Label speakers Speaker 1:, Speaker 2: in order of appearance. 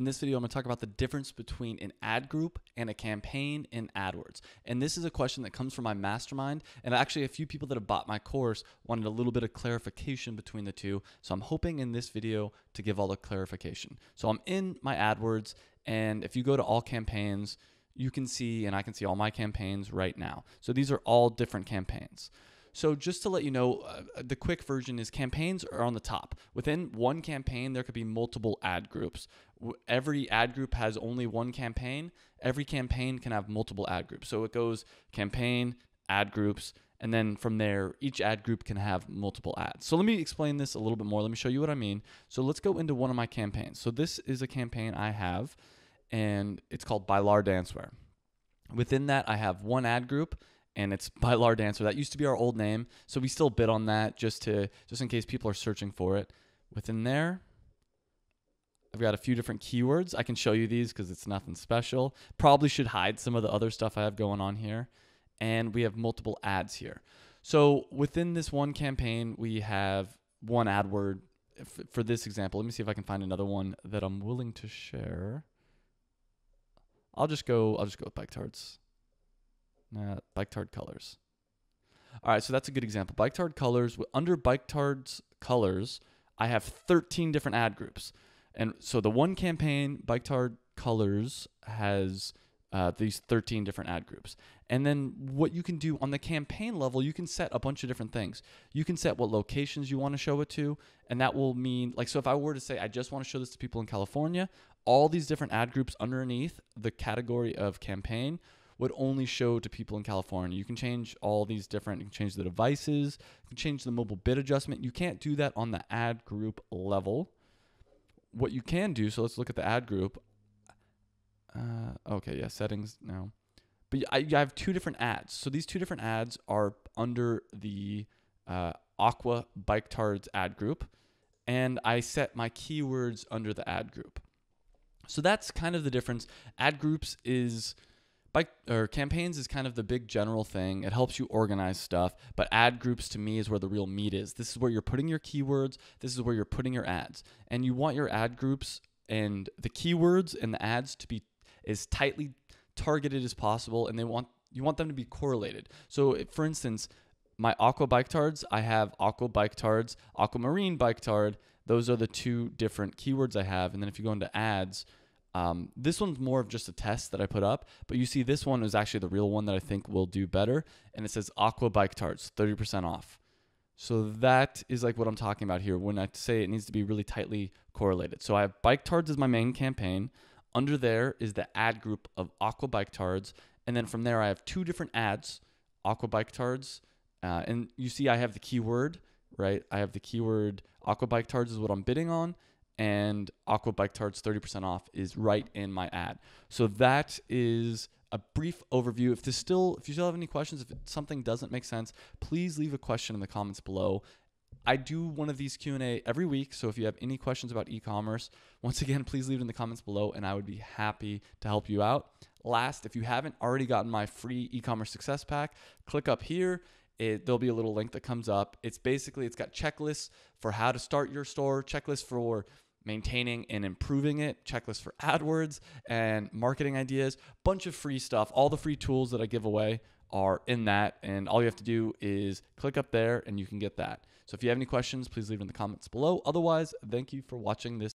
Speaker 1: In this video, I'm going to talk about the difference between an ad group and a campaign in AdWords. And this is a question that comes from my mastermind. And actually, a few people that have bought my course wanted a little bit of clarification between the two. So I'm hoping in this video to give all the clarification. So I'm in my AdWords, and if you go to all campaigns, you can see, and I can see all my campaigns right now. So these are all different campaigns. So just to let you know, uh, the quick version is campaigns are on the top. Within one campaign, there could be multiple ad groups. Every ad group has only one campaign. Every campaign can have multiple ad groups. So it goes campaign, ad groups, and then from there, each ad group can have multiple ads. So let me explain this a little bit more. Let me show you what I mean. So let's go into one of my campaigns. So this is a campaign I have, and it's called By Lar Dancewear. Within that, I have one ad group and it's by Lar Dancer. That used to be our old name, so we still bid on that just to just in case people are searching for it. Within there, I've got a few different keywords. I can show you these because it's nothing special. Probably should hide some of the other stuff I have going on here. And we have multiple ads here. So within this one campaign, we have one ad word. For this example, let me see if I can find another one that I'm willing to share. I'll just go. I'll just go with bike tards. Uh, bike tard colors. All right, so that's a good example. Bike tard colors. Under bike tards colors, I have 13 different ad groups. And so the one campaign, bike tard colors, has uh, these 13 different ad groups. And then what you can do on the campaign level, you can set a bunch of different things. You can set what locations you want to show it to. And that will mean, like, so if I were to say, I just want to show this to people in California, all these different ad groups underneath the category of campaign would only show to people in California. You can change all these different, you can change the devices, you can change the mobile bid adjustment. You can't do that on the ad group level. What you can do, so let's look at the ad group. Uh, okay, yeah, settings now. But I, I have two different ads. So these two different ads are under the uh, Aqua Bike Tards ad group, and I set my keywords under the ad group. So that's kind of the difference. Ad groups is bike or campaigns is kind of the big general thing. It helps you organize stuff, but ad groups to me is where the real meat is. This is where you're putting your keywords, this is where you're putting your ads. And you want your ad groups and the keywords and the ads to be as tightly targeted as possible and they want you want them to be correlated. So if, for instance, my aqua bike tards, I have aqua bike tards, aquamarine bike tard. Those are the two different keywords I have. And then if you go into ads, um, this one's more of just a test that I put up, but you see this one is actually the real one that I think will do better. And it says Aqua Bike Tards, 30% off. So that is like what I'm talking about here when I say it needs to be really tightly correlated. So I have Bike Tards as my main campaign. Under there is the ad group of Aqua Bike Tards. And then from there, I have two different ads, Aqua Bike Tards. Uh, and you see I have the keyword, right? I have the keyword Aqua Bike Tards is what I'm bidding on and Aqua Bike Tards 30% off is right in my ad. So that is a brief overview. If this still, if you still have any questions, if something doesn't make sense, please leave a question in the comments below. I do one of these Q&A every week, so if you have any questions about e-commerce, once again, please leave it in the comments below and I would be happy to help you out. Last, if you haven't already gotten my free e-commerce success pack, click up here. It, there'll be a little link that comes up. It's basically it's got checklists for how to start your store, checklists for maintaining and improving it, checklist for AdWords and marketing ideas, bunch of free stuff. All the free tools that I give away are in that and all you have to do is click up there and you can get that. So if you have any questions, please leave it in the comments below. Otherwise, thank you for watching this